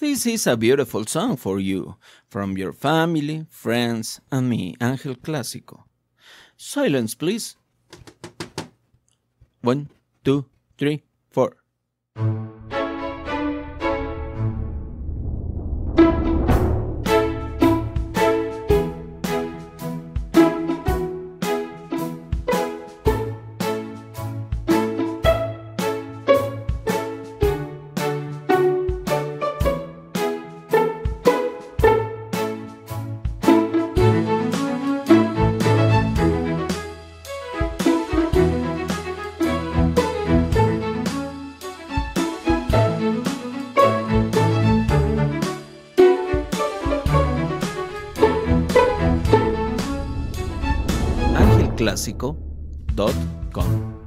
This is a beautiful song for you, from your family, friends, and me, Angel Clásico. Silence, please. One, two, three, four. clásico.com.